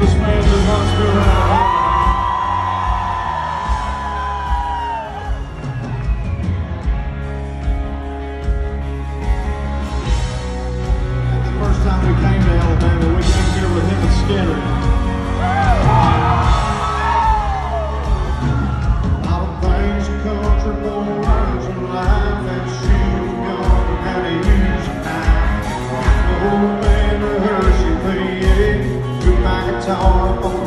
this first time we came to Alabama, we came here with him and Skinner. On